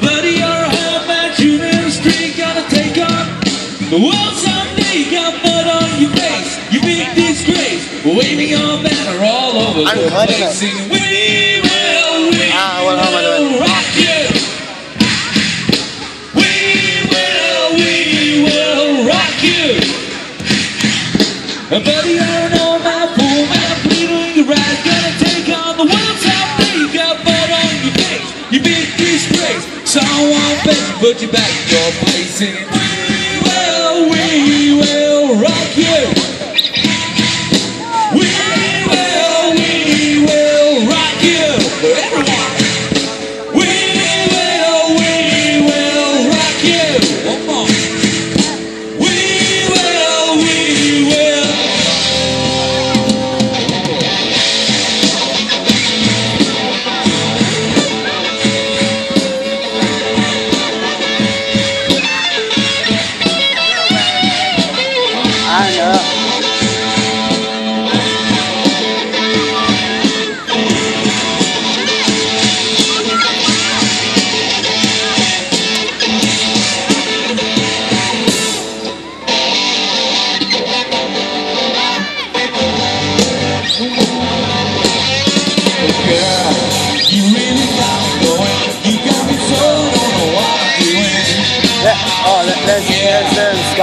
Buddy, you're a hard man, shooting a streak, gotta take on the world someday. Got mud on your face, you big disgrace, waving your banner all over I'm the place, singing, We will, we Ah, am I will doing? rock you. We will, we will rock you. Buddy, you're an old Someone better put you back your place, singing, That, oh, that, that's, that's, that's